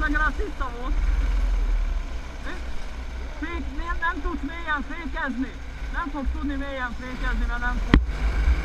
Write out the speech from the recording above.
az legalább tiszta volt. Fék, nem, nem tudsz mélyen fékezni. Nem fogsz tudni mélyen fékezni, mert nem fogsz.